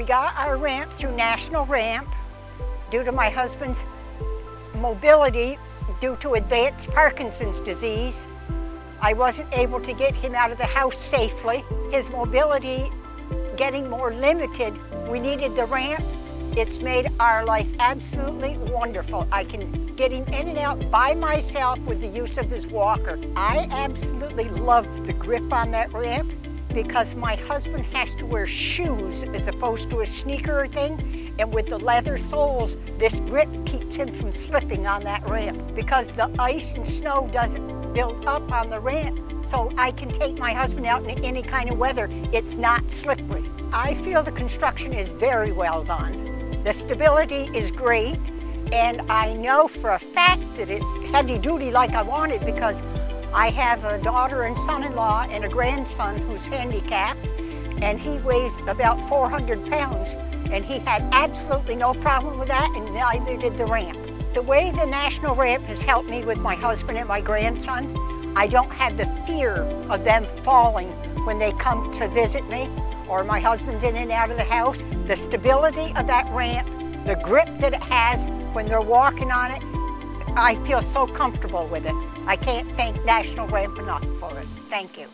our ramp through National Ramp due to my husband's mobility due to advanced Parkinson's disease. I wasn't able to get him out of the house safely. His mobility getting more limited, we needed the ramp. It's made our life absolutely wonderful. I can get him in and out by myself with the use of his walker. I absolutely love the grip on that ramp because my husband has to wear shoes as opposed to a sneaker thing. And with the leather soles, this grip keeps him from slipping on that ramp because the ice and snow doesn't build up on the ramp. So I can take my husband out in any kind of weather. It's not slippery. I feel the construction is very well done. The stability is great. And I know for a fact that it's heavy duty like I wanted because I have a daughter and son-in-law and a grandson who's handicapped, and he weighs about 400 pounds, and he had absolutely no problem with that, and neither did the ramp. The way the National Ramp has helped me with my husband and my grandson, I don't have the fear of them falling when they come to visit me, or my husband's in and out of the house. The stability of that ramp, the grip that it has when they're walking on it, I feel so comfortable with it. I can't thank National Ramp for it. Thank you.